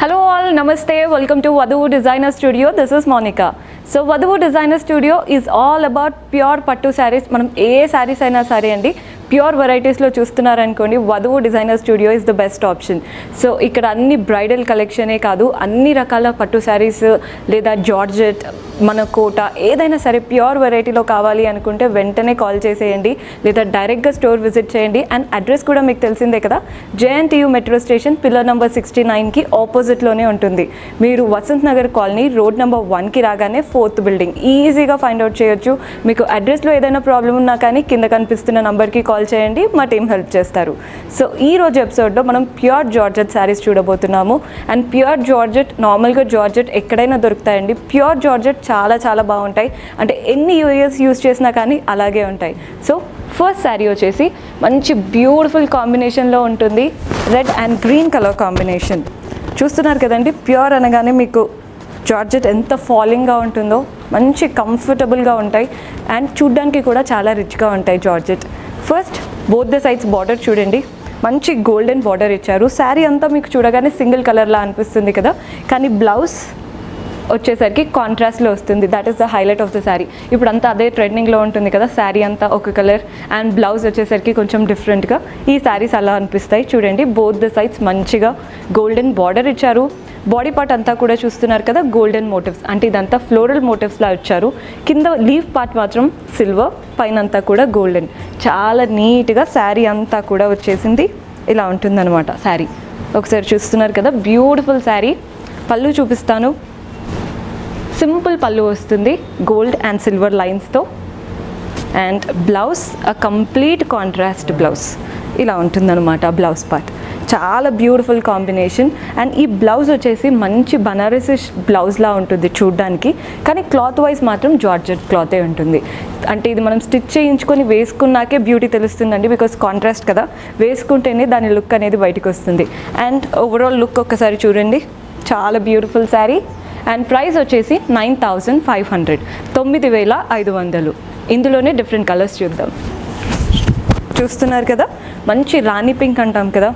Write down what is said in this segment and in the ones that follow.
Hello all నమస్తే welcome to Vadhuvu designer studio this is Monika so Vadhuvu designer studio is all about pure pattu saris మనం ఏ శారీస్ అయినా సరే అండి pure వెరైటీస్లో చూస్తున్నారనుకోండి Vadhuvu designer studio is the best option so ఇక్కడ అన్ని bridal కలెక్షనే కాదు అన్ని రకాల పట్టు శారీస్ లేదా జార్జెట్ మన కోట ఏదైనా సరే ప్యూర్ వెరైటీలో కావాలి అనుకుంటే వెంటనే కాల్ చేసేయండి లేదా డైరెక్ట్గా స్టోర్ విజిట్ చేయండి. అండ్ అడ్రస్ కూడా మీకు తెలిసిందే కదా JNTU metro station pillar number sixty నైన్కి ఆపోజిట్లోనే ఉంటుంది. మీరు Vasant Nagar colony road number వన్కి రాగానే ఫోర్త్ బిల్డింగ్ ఈజీగా ఫైండ్ అవుట్ చేయొచ్చు. మీకు అడ్రస్లో ఏదైనా ప్రాబ్లం ఉన్నా కానీ కింద కనిపిస్తున్న నంబర్కి కాల్ చేయండి మా టీం హెల్ప్ చేస్తారు. సో ఈ రోజు ఎపిసోడ్లో మనం ప్యూర్ జార్జెట్ శారీస్ చూడబోతున్నాము. అండ్ ప్యూర్ జార్జెట్ నార్మల్గా జార్జెట్ ఎక్కడైనా దొరుకుతాయండి. ప్యూర్ జార్జెట్ చాలా చాలా బాగుంటాయి. అంటే ఎన్ని యూఎస్ యూస్ చేసినా కానీ అలాగే ఉంటాయి. సో ఫస్ట్ శారీ వచ్చేసి మంచి బ్యూటిఫుల్ కాంబినేషన్లో ఉంటుంది. Red and green colour combination. చూస్తున్నారు కదండి ప్యూర్ అనగానే మీకు జార్జెట్ ఎంత ఫాలింగ్గా ఉంటుందో మంచి కంఫర్టబుల్గా ఉంటాయి. అండ్ చూడ్డానికి కూడా చాలా రిచ్గా ఉంటాయి georgette. First both the sides border చూడండి. మంచి గోల్డెన్ బార్డర్ ఇచ్చారు. శారీ అంతా మీకు చూడగానే సింగిల్ కలర్లా అనిపిస్తుంది కదా. కానీ బ్లౌజ్ వచ్చేసరికి కాంట్రాస్ట్లో వస్తుంది. That is the highlight of the sari ఇప్పుడు అంతా అదే ట్రెండింగ్లో ఉంటుంది కదా శారీ అంతా ఒక కలర్ అండ్ బ్లౌజ్ వచ్చేసరికి కొంచెం డిఫరెంట్గా ఈ శారీస్ అలా అనిపిస్తాయి. చూడండి బోత్ ద సైడ్స్ మంచిగా గోల్డెన్ బార్డర్ ఇచ్చారు. బాడీ పార్ట్ అంతా కూడా చూస్తున్నారు కదా గోల్డెన్ మోటివ్స్ అంటే ఇదంతా ఫ్లోరల్ మోటివ్స్లా ఇచ్చారు. కింద లీఫ్ పార్ట్ మాత్రం సిల్వర్ పైన అంతా కూడా గోల్డెన్ చాలా నీట్గా శారీ అంతా కూడా వచ్చేసింది. ఇలా ఉంటుందన్నమాట శారీ. ఒకసారి చూస్తున్నారు కదా బ్యూటిఫుల్ శారీ. పళ్ళు చూపిస్తాను. సింపుల్ పళ్ళు వస్తుంది gold and silver లైన్స్తో and blouse a complete contrast blouse ఇలా ఉంటుందన్నమాట బ్లౌజ్ పార్ట్ చాలా బ్యూటిఫుల్ కాంబినేషన్ అండ్ ఈ బ్లౌజ్ వచ్చేసి మంచి బనారసి బ్లౌజ్లా ఉంటుంది చూడ్డానికి. కానీ క్లాత్ వైజ్ మాత్రం జార్జెట్ క్లాతే ఉంటుంది. అంటే ఇది మనం స్టిచ్ చేయించుకొని వేసుకున్నాకే బ్యూటీ తెలుస్తుందండి బికాస్ కాంట్రాస్ట్ కదా. వేసుకుంటేనే దాని లుక్ అనేది బయటకు వస్తుంది. అండ్ ఓవరాల్ లుక్ ఒక్కసారి చూడండి. చాలా బ్యూటిఫుల్ శారీ అండ్ ప్రైస్ వచ్చేసి నైన్ థౌజండ్ ఫైవ్ హండ్రెడ్ తొమ్మిది వేల ఐదు వందలు. ఇందులోనే డిఫరెంట్ కలర్స్ చూద్దాం. చూస్తున్నారు కదా? మంచి రాణి పింక్ అంటాం కదా?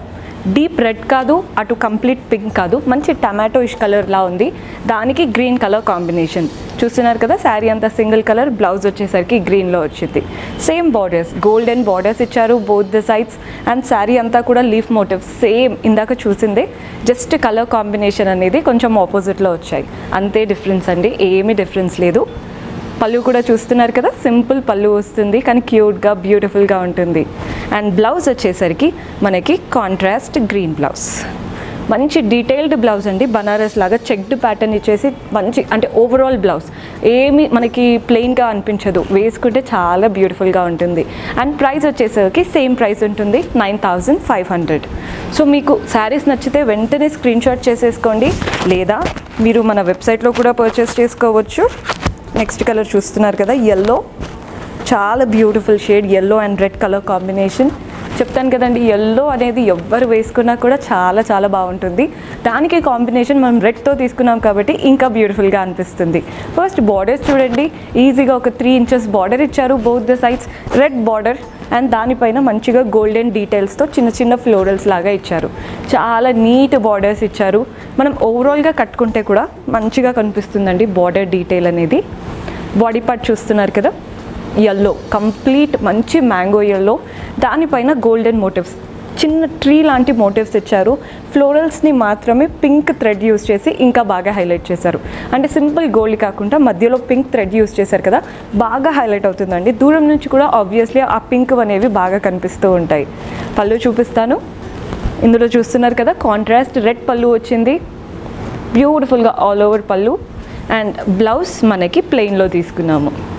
డీప్ రెడ్ కాదు అటు కంప్లీట్ పింక్ కాదు మంచి టమాటో ఇష్ కలర్లా ఉంది. దానికి గ్రీన్ కలర్ కాంబినేషన్. చూస్తున్నారు కదా శారీ అంతా సింగిల్ కలర్ బ్లౌజ్ వచ్చేసరికి గ్రీన్లో వచ్చింది. సేమ్ బార్డర్స్ గోల్డెన్ బార్డర్స్ ఇచ్చారు both the sides. And sari అంతా కూడా లీఫ్ మోటివ్స్ సేమ్ ఇందాక చూసిందే. జస్ట్ కలర్ కాంబినేషన్ అనేది కొంచెం ఆపోజిట్లో వచ్చాయి. అంతే డిఫరెన్స్ అండి ఏమీ డిఫరెన్స్ లేదు. పళ్ళు కూడా చూస్తున్నారు కదా సింపుల్ పళ్ళు వస్తుంది కానీ క్యూట్గా బ్యూటిఫుల్గా ఉంటుంది. అండ్ బ్లౌజ్ వచ్చేసరికి మనకి కాంట్రాస్ట్ గ్రీన్ బ్లౌజ్ మంచి డీటెయిల్డ్ బ్లౌజ్ అండి బనారస్ లాగా చెక్డ్ ప్యాటర్న్ ఇచ్చేసి మంచి అంటే ఓవరాల్ బ్లౌజ్ ఏమి మనకి ప్లెయిన్గా అనిపించదు వేసుకుంటే చాలా బ్యూటిఫుల్గా ఉంటుంది. అండ్ ప్రైస్ వచ్చేసరికి సేమ్ ప్రైస్ ఉంటుంది nine thousand five hundred so మీకు శారీస్ నచ్చితే వెంటనే స్క్రీన్షాట్ చేసేసుకోండి లేదా మీరు మన వెబ్సైట్లో కూడా పర్చేస్ చేసుకోవచ్చు. నెక్స్ట్ కలర్ చూస్తున్నారు కదా ఎల్లో చాలా beautiful shade yellow and red colour combination చెప్తాను కదండి ఎల్లో అనేది ఎవ్వరు వేసుకున్నా కూడా చాలా చాలా బాగుంటుంది. దానికి కాంబినేషన్ మనం రెడ్తో తీసుకున్నాం కాబట్టి ఇంకా బ్యూటిఫుల్గా అనిపిస్తుంది. ఫస్ట్ బార్డర్స్ చూడండి ఈజీగా ఒక త్రీ ఇంచెస్ బార్డర్ ఇచ్చారు both the sides red border and దానిపైన మంచిగా గోల్డెన్ డీటెయిల్స్తో చిన్న చిన్న ఫ్లోరల్స్ లాగా ఇచ్చారు. చాలా నీట్ బార్డర్స్ ఇచ్చారు. మనం ఓవరాల్గా కట్టుకుంటే కూడా మంచిగా కనిపిస్తుందండి బార్డర్ డీటెయిల్ అనేది. బాడీ పార్ట్ చూస్తున్నారు కదా? ఎల్లో కంప్లీట్ మంచి మ్యాంగో ఎల్లో దానిపైన గోల్డెన్ మోటివ్స్ చిన్న ట్రీ లాంటి మోటివ్స్ ఇచ్చారు. ఫ్లోరల్స్ని మాత్రమే పింక్ థ్రెడ్ యూస్ చేసి ఇంకా బాగా హైలైట్ చేశారు. అంటే సింపుల్ గోల్డ్ కాకుండా మధ్యలో పింక్ థ్రెడ్ యూస్ చేశారు కదా బాగా హైలైట్ అవుతుందండి. దూరం నుంచి కూడా ఆబ్వియస్లీ ఆ పింక్ అనేవి బాగా కనిపిస్తూ ఉంటాయి. పళ్ళు చూపిస్తాను. ఇందులో చూస్తున్నారు కదా కాంట్రాస్ట్ రెడ్ పళ్ళు వచ్చింది. బ్యూటిఫుల్గా ఆల్ ఓవర్ పళ్ళు. అండ్ బ్లౌజ్ మనకి ప్లెయిన్లో తీసుకున్నాము.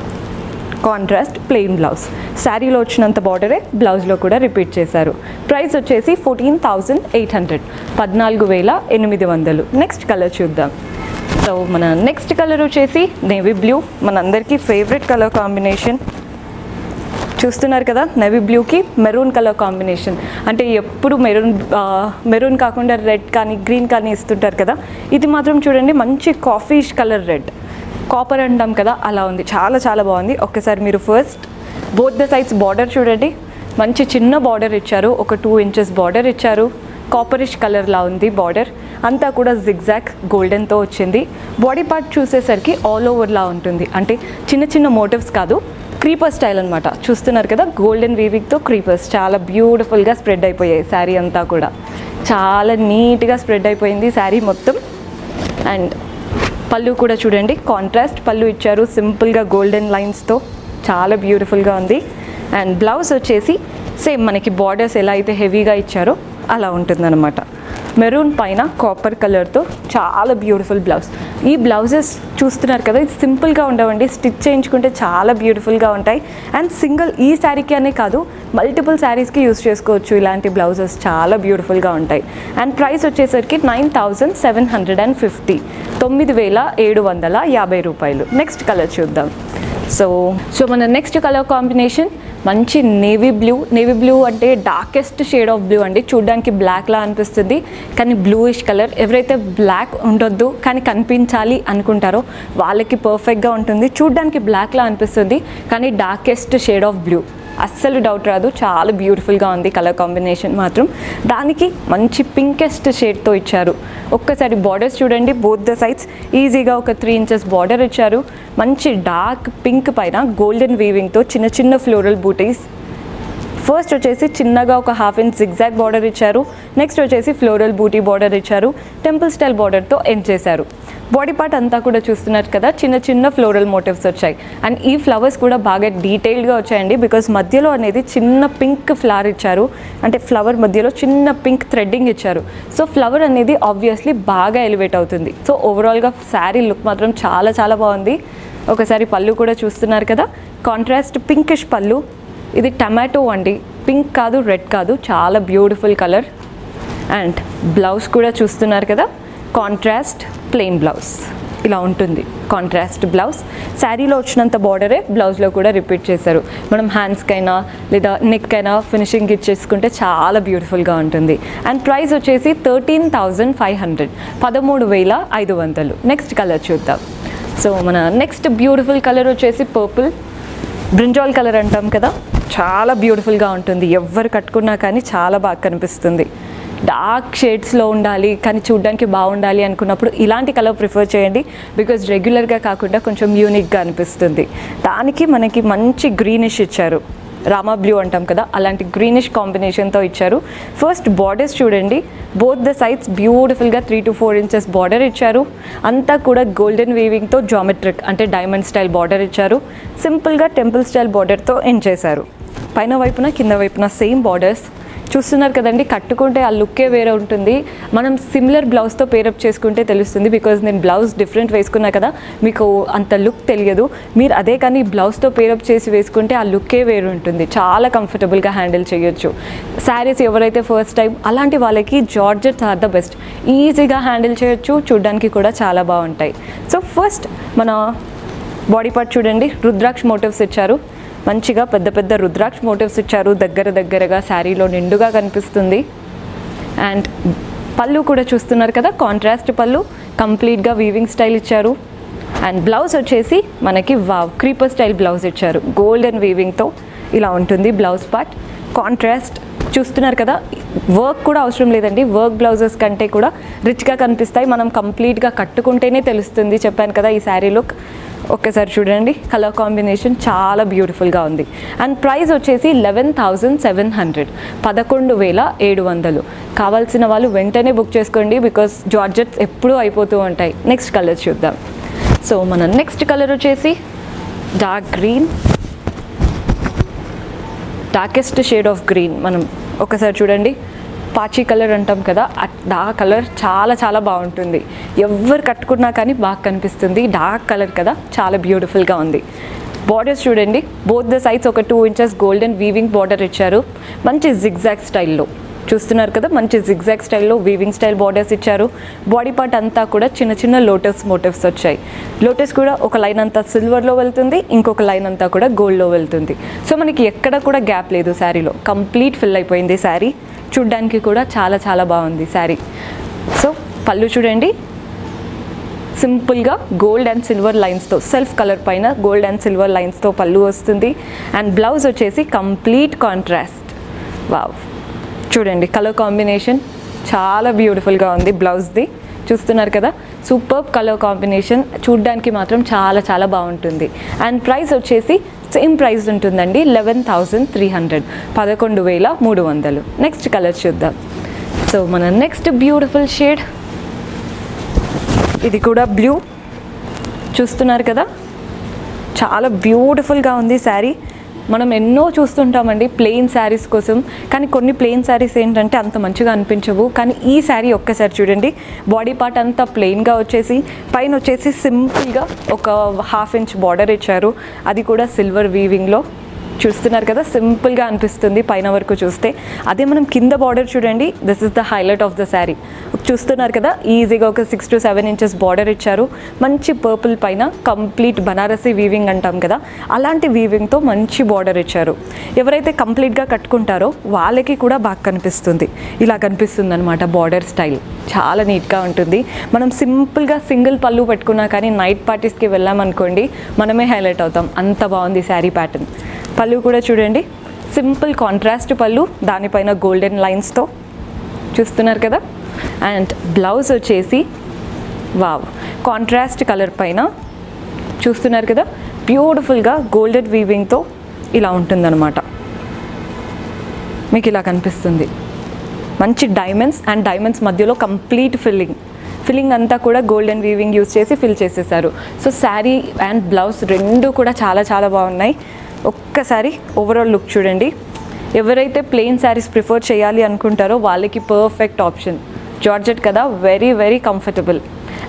కాంట్రాస్ట్ ప్లెయిన్ బ్లౌజ్ శారీలో వచ్చినంత బార్డరే బ్లౌజ్లో కూడా రిపీట్ చేశారు. ప్రైస్ వచ్చేసి ఫోర్టీన్ థౌజండ్ ఎయిట్ హండ్రెడ్ పద్నాలుగు వేల ఎనిమిది వందలు. నెక్స్ట్ కలర్ చూద్దాం. సో మన నెక్స్ట్ కలర్ వచ్చేసి నేవీ బ్లూ మనందరికీ ఫేవరెట్ కలర్ కాంబినేషన్ చూస్తున్నారు కదా నెవీ బ్లూకి మెరూన్ కలర్ కాంబినేషన్ అంటే ఎప్పుడు మెరూన్ మెరూన్ కాకుండా రెడ్ కానీ గ్రీన్ కానీ ఇస్తుంటారు కదా. ఇది మాత్రం చూడండి మంచి కాఫీష్ కలర్ రెడ్ కాపర్ అంటాం కదా అలా ఉంది. చాలా చాలా బాగుంది. ఒక్కసారి మీరు first both the sides border చూడండి. మంచి చిన్న బార్డర్ ఇచ్చారు. ఒక టూ ఇంచెస్ బార్డర్ ఇచ్చారు. కాపరిష్ కలర్లా ఉంది బార్డర్ అంతా కూడా జిగ్జాక్ గోల్డెన్తో వచ్చింది. బాడీ పార్ట్ చూసేసరికి ఆల్ ఓవర్లా ఉంటుంది. అంటే చిన్న చిన్న మోటివ్స్ కాదు క్రీపర్ స్టైల్ అనమాట చూస్తున్నారు కదా గోల్డెన్ వీవింగ్తో క్రీపర్స్ చాలా బ్యూటిఫుల్గా స్ప్రెడ్ అయిపోయాయి శారీ అంతా కూడా. చాలా నీట్గా స్ప్రెడ్ అయిపోయింది శారీ మొత్తం. అండ్ పళ్ళు కూడా చూడండి. కాంట్రాస్ట్ పళ్ళు ఇచ్చారు. సింపుల్గా గోల్డెన్ లైన్స్తో చాలా బ్యూటిఫుల్గా ఉంది. అండ్ బ్లౌజ్ వచ్చేసి సేమ్ మనకి బార్డర్స్ ఎలా అయితే హెవీగా ఇచ్చారో అలా ఉంటుందన్నమాట. మెరూన్ పైన కాపర్ కలర్తో చాలా బ్యూటిఫుల్ బ్లౌజ్ ఈ బ్లౌజెస్ చూస్తున్నారు కదా ఇది సింపుల్గా ఉండవండి. స్టిచ్ చేయించుకుంటే చాలా బ్యూటిఫుల్గా ఉంటాయి. అండ్ సింగిల్ ఈ శారీకి అనే కాదు మల్టిపుల్ శారీస్కి యూస్ చేసుకోవచ్చు ఇలాంటి బ్లౌజెస్. చాలా బ్యూటిఫుల్గా ఉంటాయి. అండ్ ప్రైస్ వచ్చేసరికి nine thousand seven hundred and fifty. తొమ్మిది వేల ఏడు వందల యాభై రూపాయలు. నెక్స్ట్ కలర్ చూద్దాం. సో సో మన నెక్స్ట్ కలర్ కాంబినేషన్ మంచి నేవీ బ్లూ నేవీ బ్లూ అంటే డార్కెస్ట్ షేడ్ ఆఫ్ బ్లూ అండి. చూడ్డానికి బ్లాక్లా అనిపిస్తుంది. కానీ బ్లూయిష్ కలర్ ఎవరైతే బ్లాక్ ఉండొద్దు కానీ కనిపించాలి అనుకుంటారో వాళ్ళకి పర్ఫెక్ట్గా ఉంటుంది. చూడ్డానికి బ్లాక్లా అనిపిస్తుంది కానీ డార్కెస్ట్ షేడ్ ఆఫ్ బ్లూ అస్సలు డౌట్ రాదు. చాలా బ్యూటిఫుల్గా ఉంది కలర్ కాంబినేషన్ మాత్రం. దానికి మంచి పింకెస్ట్ షేడ్తో ఇచ్చారు. ఒక్కసారి బార్డర్స్ చూడండి. బోత్ ద సైడ్స్ ఈజీగా ఒక త్రీ ఇంచెస్ బార్డర్ ఇచ్చారు. మంచి డార్క్ పింక్ పైన గోల్డెన్ వీవింగ్తో చిన్న చిన్న ఫ్లోరల్ బూటీస్ ఫస్ట్ వచ్చేసి చిన్నగా ఒక హాఫ్ ఇంచ్ జిగ్జాగ్ బార్డర్ ఇచ్చారు. నెక్స్ట్ వచ్చేసి ఫ్లోరల్ బూటీ బార్డర్ ఇచ్చారు. టెంపుల్ స్టైల్ బార్డర్తో ఎండ్ చేశారు. బాడీ పార్ట్ అంతా కూడా చూస్తున్నారు కదా చిన్న చిన్న ఫ్లోరల్ మోటివ్స్ వచ్చాయి. అండ్ ఈ ఫ్లవర్స్ కూడా బాగా డీటెయిల్డ్గా వచ్చాయండి బికాస్ మధ్యలో అనేది చిన్న పింక్ ఫ్లవర్ ఇచ్చారు. అంటే ఫ్లవర్ మధ్యలో చిన్న పింక్ థ్రెడ్డింగ్ ఇచ్చారు. సో ఫ్లవర్ అనేది ఆబ్వియస్లీ బాగా ఎలివేట్ అవుతుంది. సో ఓవరాల్గా శారీ లుక్ మాత్రం చాలా చాలా బాగుంది. ఒకసారి పళ్ళు కూడా చూస్తున్నారు కదా. కాంట్రాస్ట్ పింకిష్ పళ్ళు. ఇది టమాటో అండి. పింక్ కాదు రెడ్ కాదు చాలా బ్యూటిఫుల్ కలర్. అండ్ బ్లౌజ్ కూడా చూస్తున్నారు కదా కాంట్రాస్ట్ ప్లెయిన్ బ్లౌజ్. ఇలా ఉంటుంది కాంట్రాస్ట్ బ్లౌజ్. శారీలో వచ్చినంత బార్డరే బ్లౌజ్లో కూడా రిపీట్ చేశారు. మనం హ్యాండ్స్కైనా లేదా నెక్కైనా అయినా ఫినిషింగ్ ఇచ్చేసుకుంటే చాలా బ్యూటిఫుల్గా ఉంటుంది. అండ్ ప్రైస్ వచ్చేసి థర్టీన్ థౌజండ్ ఫైవ్ హండ్రెడ్. పదమూడు వేల ఐదు వందలు. నెక్స్ట్ కలర్ చూద్దాం. సో మన నెక్స్ట్ బ్యూటిఫుల్ కలర్ వచ్చేసి పర్పుల్. బ్రింజాల్ కలర్ అంటాం కదా. చాలా బ్యూటిఫుల్గా ఉంటుంది. ఎవరు కట్టుకున్నా కానీ చాలా బాగా కనిపిస్తుంది. డార్క్ షేడ్స్లో ఉండాలి కానీ చూడడానికి బాగుండాలి అనుకున్నప్పుడు ఇలాంటి కలర్ ప్రిఫర్ చేయండి. బికాజ్ రెగ్యులర్గా కాకుండా కొంచెం యూనిక్గా అనిపిస్తుంది. దానికి మనకి మంచి గ్రీనిష్ ఇచ్చారు. రామా బ్లూ అంటాం కదా అలాంటి గ్రీనిష్ కాంబినేషన్తో ఇచ్చారు. ఫస్ట్ బార్డర్స్ చూడండి బోత్ ద సైడ్స్ బ్యూటిఫుల్గా three to four inches border ఇచ్చారు. అంతా కూడా గోల్డెన్ వీవింగ్తో జామెట్రిక్ అంటే డైమండ్ స్టైల్ బార్డర్ ఇచ్చారు. సింపుల్గా టెంపుల్ స్టైల్ బార్డర్తో ఎండ్ చేశారు. పైన వైపున కింద వైపున సేమ్ బార్డర్స్ చూస్తున్నారు కదండి కట్టుకుంటే ఆ లుక్కే వేరే ఉంటుంది. మనం సిమిలర్ బ్లౌజ్తో పేరప్ చేసుకుంటే తెలుస్తుంది బికాజ్ నేను బ్లౌజ్ డిఫరెంట్ వేసుకున్నా కదా మీకు అంత లుక్ తెలియదు. మీరు అదే కానీ బ్లౌజ్తో పేరప్ చేసి వేసుకుంటే ఆ లుక్కే వేరు ఉంటుంది. చాలా కంఫర్టబుల్గా హ్యాండిల్ చేయొచ్చు. శారీస్ ఎవరైతే ఫస్ట్ టైం అలాంటి వాళ్ళకి జార్జెట్స్ ఆర్ ద బెస్ట్ ఈజీగా హ్యాండిల్ చేయొచ్చు చూడ్డానికి కూడా చాలా బాగుంటాయి. సో ఫస్ట్ మన బాడీ పార్ట్ చూడండి. రుద్రాక్ష మోటివ్స్ ఇచ్చారు. మంచిగా పెద్ద పెద్ద రుద్రాక్ష మోటివ్స్ ఇచ్చారు. దగ్గర దగ్గరగా శారీలో నిండుగా కనిపిస్తుంది. అండ్ పళ్ళు కూడా చూస్తున్నారు కదా కాంట్రాస్ట్ పళ్ళు. కంప్లీట్గా వీవింగ్ స్టైల్ ఇచ్చారు. అండ్ బ్లౌజ్ వచ్చేసి మనకి వావ్ క్రీపర్ స్టైల్ బ్లౌజ్ ఇచ్చారు. గోల్డెన్ వీవింగ్తో ఇలా ఉంటుంది బ్లౌజ్ పార్ట్ కాంట్రాస్ట్ చూస్తున్నారు కదా వర్క్ కూడా అవసరం లేదండి. వర్క్ బ్లౌజెస్ కంటే కూడా రిచ్గా కనిపిస్తాయి. మనం కంప్లీట్గా కట్టుకుంటేనే తెలుస్తుంది. చెప్పాను కదా ఈ శారీ లుక్ ఒక్కసారి చూడండి. కలర్ కాంబినేషన్ చాలా బ్యూటిఫుల్గా ఉంది. అండ్ ప్రైస్ వచ్చేసి లెవెన్ థౌజండ్ సెవెన్ హండ్రెడ్ పదకొండు వేల ఏడు వందలు. కావాల్సిన వాళ్ళు వెంటనే బుక్ చేసుకోండి బికాస్ జార్జెట్స్ ఎప్పుడూ అయిపోతూ ఉంటాయి. నెక్స్ట్ కలర్ చూద్దాం. సో మన నెక్స్ట్ కలర్ వచ్చేసి dark green darkest shade of green మనం ఒకసారి చూడండి. పాచి కలర్ అంటాం కదా ఆ కలర్ చాలా చాలా బాగుంటుంది. ఎవరు కట్టుకున్నా కానీ బాగా కనిపిస్తుంది. డార్క్ కలర్ కదా చాలా బ్యూటిఫుల్గా ఉంది. బార్డర్స్ చూడండి బోత్ ద సైడ్స్ ఒక two inches golden weaving border ఇచ్చారు. మంచి జిగ్జాగ్ స్టైల్లో చూస్తున్నారు కదా మంచి జిగ్జాగ్ స్టైల్లో వీవింగ్ స్టైల్ బార్డర్స్ ఇచ్చారు. బాడీ పార్ట్ అంతా కూడా చిన్న చిన్న లోటస్ మోటివ్స్ వచ్చాయి. లోటస్ కూడా ఒక లైన్ అంతా సిల్వర్లో వెళ్తుంది ఇంకొక లైన్ అంతా కూడా గోల్డ్లో వెళ్తుంది. సో మనకి ఎక్కడ కూడా గ్యాప్ లేదు శారీలో కంప్లీట్ ఫిల్ అయిపోయింది శారీ చూడ్డానికి కూడా చాలా చాలా బాగుంది శారీ సో పళ్ళు చూడండి. సింపుల్గా గోల్డ్ అండ్ సిల్వర్ లైన్స్తో సెల్ఫ్ కలర్ పైన గోల్డ్ అండ్ సిల్వర్ లైన్స్తో పళ్ళు వస్తుంది. అండ్ బ్లౌజ్ వచ్చేసి కంప్లీట్ కాంట్రాస్ట్ వావ్ చూడండి కలర్ కాంబినేషన్ చాలా బ్యూటిఫుల్గా ఉంది బ్లౌజ్ది చూస్తున్నారు కదా సూపర్ కలర్ కాంబినేషన్ చూడ్డానికి మాత్రం చాలా చాలా బాగుంటుంది. అండ్ ప్రైస్ వచ్చేసి సేమ్ ప్రైస్ ఉంటుందండి లెవెన్ థౌజండ్ త్రీ హండ్రెడ్ పదకొండు వేల మూడు వందలు. నెక్స్ట్ కలర్ చూద్దాం. సో మన నెక్స్ట్ బ్యూటిఫుల్ షేడ్ ఇది కూడా బ్లూ చూస్తున్నారు కదా చాలా బ్యూటిఫుల్గా ఉంది శారీ. మనం ఎన్నో చూస్తుంటామండి ప్లెయిన్ శారీస్ కోసం. కానీ కొన్ని ప్లెయిన్ శారీస్ ఏంటంటే అంత మంచిగా అనిపించవు. కానీ ఈ శారీ ఒక్కసారి చూడండి. బాడీ పార్ట్ అంతా ప్లెయిన్గా వచ్చేసి పైన వచ్చేసి సింపుల్గా ఒక హాఫ్ ఇంచ్ బార్డర్ ఇచ్చారు. అది కూడా సిల్వర్ వీవింగ్లో చూస్తున్నారు కదా సింపుల్గా అనిపిస్తుంది పైన వరకు చూస్తే. అదే మనం కింద బార్డర్ చూడండి this is the highlight of the saree చూస్తున్నారు కదా ఈజీగా ఒక six to seven inches border ఇచ్చారు. మంచి పర్పుల్ పైన కంప్లీట్ బనారసీ వీవింగ్ అంటాం కదా అలాంటి వీవింగ్తో మంచి బార్డర్ ఇచ్చారు. ఎవరైతే కంప్లీట్గా కట్టుకుంటారో వాళ్ళకి కూడా బాగా కనిపిస్తుంది. ఇలా కనిపిస్తుంది అనమాట బార్డర్ స్టైల్ చాలా నీట్గా ఉంటుంది. మనం సింపుల్గా సింగిల్ పళ్ళు పెట్టుకున్నా కానీ నైట్ పార్టీస్కి వెళ్ళామనుకోండి మనమే హైలైట్ అవుతాం. అంత బాగుంది శారీ ప్యాటర్న్ పళ్ళు కూడా చూడండి. సింపుల్ కాంట్రాస్ట్ పళ్ళు దానిపైన గోల్డెన్ లైన్స్తో చూస్తున్నారు కదా. అండ్ బ్లౌజ్ వచ్చేసి వావ్ కాంట్రాస్ట్ కలర్ పైన చూస్తున్నారు కదా. బ్యూటిఫుల్గా గోల్డెన్ వీవింగ్తో ఇలా ఉంటుందన్నమాట. మీకు ఇలా కనిపిస్తుంది. మంచి డైమండ్స్ అండ్ డైమండ్స్ మధ్యలో కంప్లీట్ ఫిల్లింగ్ ఫిల్లింగ్ అంతా కూడా గోల్డెన్ వీవింగ్ యూస్ చేసి ఫిల్ చేసేసారు. సో శారీ అండ్ బ్లౌజ్ రెండు కూడా చాలా చాలా బాగున్నాయి. ఒక్కసారి ఓవరాల్ లుక్ చూడండి. ఎవరైతే ప్లెయిన్ శారీస్ ప్రిఫర్ చేయాలి అనుకుంటారో వాళ్ళకి పర్ఫెక్ట్ ఆప్షన్ జార్జెట్ కదా very very comfortable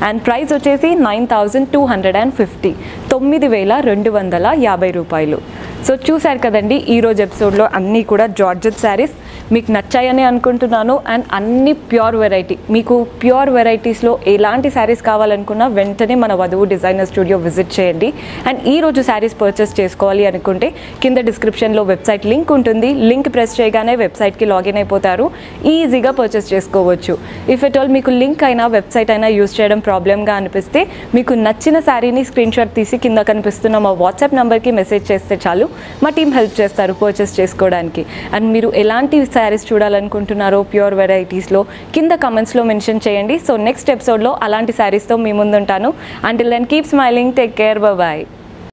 and price వచ్చేసి nine thousand two hundred and fifty తొమ్మిది వేల రెండు వందల యాభై రూపాయలు. సో చూశారు కదండి ఈరోజు ఎపిసోడ్లో అన్నీ కూడా జార్జెట్ శారీస్ మీకు నచ్చాయని అనుకుంటున్నాను. అండ్ అన్ని ప్యూర్ వెరైటీ. మీకు ప్యూర్ వెరైటీస్లో ఎలాంటి శారీస్ కావాలనుకున్నా వెంటనే మన వధువు డిజైనర్ స్టూడియో విజిట్ చేయండి. అండ్ ఈ రోజు శారీస్ పర్చేస్ చేసుకోవాలి అనుకుంటే కింద డిస్క్రిప్షన్లో వెబ్సైట్ లింక్ ఉంటుంది. లింక్ ప్రెస్ చేయగానే వెబ్సైట్కి లాగిన్ అయిపోతారు. ఈజీగా పర్చేస్ చేసుకోవచ్చు. ఇఫ్ ఎట్ ఆల్ మీకు లింక్ అయినా వెబ్సైట్ అయినా యూస్ చేయడం ప్రాబ్లమ్గా అనిపిస్తే మీకు నచ్చిన శారీని స్క్రీన్ షాట్ తీసి కింద కనిపిస్తున్న మా వాట్సాప్ నెంబర్కి మెసేజ్ చేస్తే చాలు. మా టీం హెల్ప్ చేస్తారు పర్చేస్ చేసుకోవడానికి. అండ్ మీరు ఎలాంటి శారీస్ చూడాలనుకుంటున్నారో ప్యూర్ వెరైటీస్లో కింద కమెంట్స్లో మెన్షన్ చేయండి. సో నెక్స్ట్ ఎపిసోడ్లో అలాంటి శారీస్తో మీ ముందుంటాను. Until then keep smiling take care bye